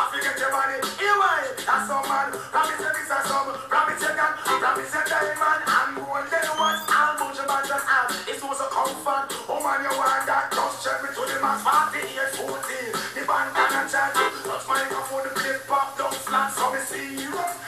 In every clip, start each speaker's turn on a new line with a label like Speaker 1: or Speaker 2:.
Speaker 1: I forget your body, some man. Promise you this, that's some. Promise you that. Promise you diamond. Then what's all bunch of bands and all. It's also comfort. Oh man, you want that? Just check me to the max party. Yes, 14. The band can chat. Touch microphone, the plate pop down flat. So me serious. I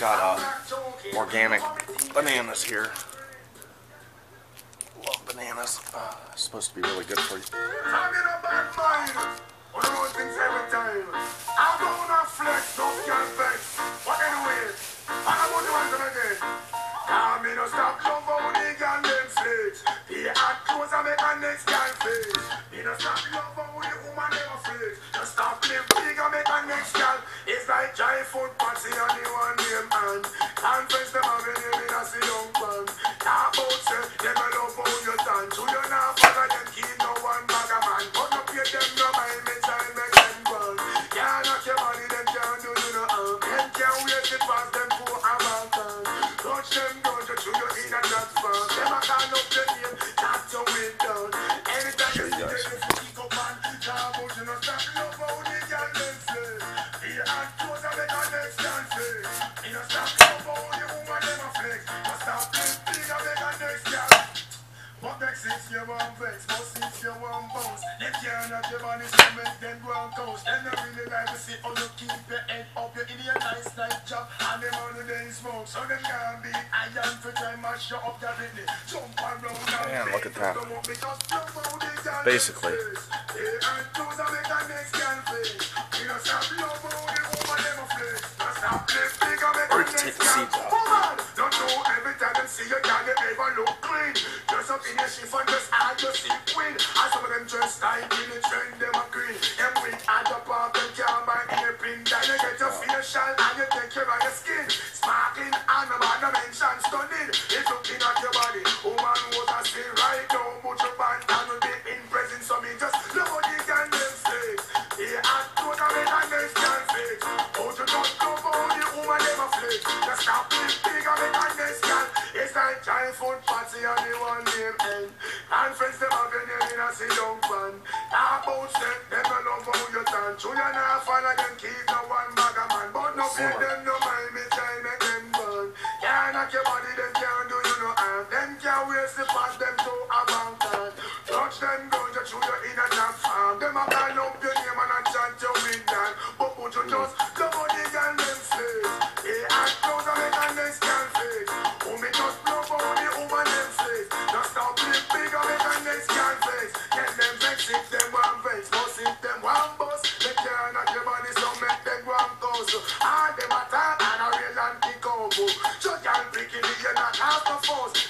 Speaker 1: got,
Speaker 2: uh, organic bananas here. Love bananas. Uh, supposed to be really good for you.
Speaker 1: Them down, you chew your in a that far. Them a call up your name, tap your way down. Anytime you see them, you kick up and talk about you no stop love how the girl them slay. The hot clothes I make a next girl face. Me no stop love how the woman them a flex. No stop live big I make a next girl. But vex if you want vex, but if you want bounce They can't have your body so make them go and coast Them not really like to see how you keep your head up your night job and them on the day smoke So them can't be iron for try mash you up your Jump around and
Speaker 2: Man, look at that.
Speaker 1: Come up because love how the girl
Speaker 2: Basically.
Speaker 1: face. Yeah, and clothes I make a next girl face You know stop love how the woman them a flex Now stop live big and make
Speaker 2: Or
Speaker 1: a
Speaker 2: take
Speaker 1: next
Speaker 2: the
Speaker 1: girl
Speaker 2: seeds out.
Speaker 1: Woman, don't know every time them see you girl you ever look clean Dress up in your chiffon dress and you see queen And some of them dress tight in the trend them a green Them weak and up off them can't pin Then you get your facial and you take care of your skin. Sparkling and no man no mention stunning. It's looking at your body. Woman was a say right now Put your band and will be in presence So me just the girl them flex Yeah, and don't have it and they can fix How to just love how the woman a flex Just stop it big and make a next girl It's like giant food party and the one name And friends them have your name in a see young fan Talk about them, them no love how you dance True you not follow them keep no one bag a man. But no fear them no mind me try make them burn. Can't knock your body them can't do you no harm. Them can't waste the past them to a mountain. Touch them down you chew you in a top farm. Them a call up your name and a chant you with that But put you just you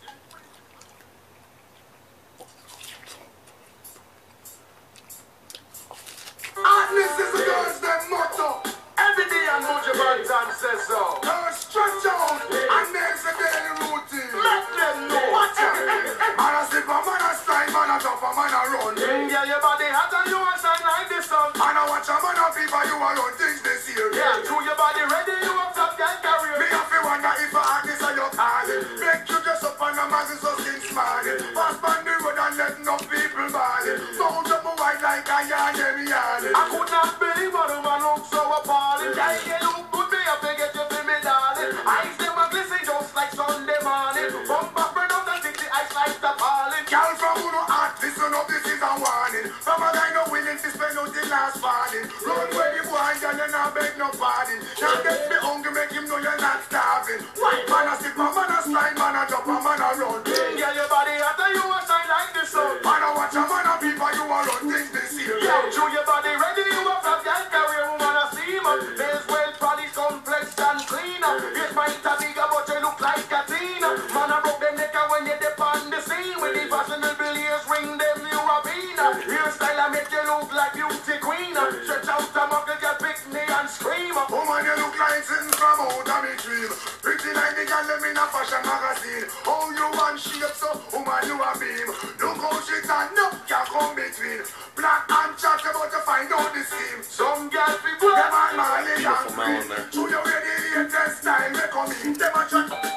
Speaker 3: Satan says so.
Speaker 1: Now stretch out and there's the daily routine.
Speaker 3: Let them know.
Speaker 1: Watch out. Man a slip, man a slide, man a jump, man a run.
Speaker 3: Yeah, your body hot and you a shine like the sun.
Speaker 1: Man I watch a man a for you a run things they see.
Speaker 3: Yeah, do your body ready, you up top
Speaker 1: that
Speaker 3: career.
Speaker 1: Me a feel wonder if I had this on your calling. Make you dress up on the mask so skin smiling. Pass on the road and let no people ball. Don't jump a white like I am, them yard.
Speaker 3: I could not believe what
Speaker 1: nobody. Now get me hungry, make him know you're not starving. real. Pretty like the girl in a fashion magazine. How you want shape so woman you a beam. Look how she stand up, can come between. Black and chat about to find out the scheme.
Speaker 3: Some girl people
Speaker 1: them are Marley and
Speaker 2: Green.
Speaker 1: Show you where the latest style they come in, them a chat.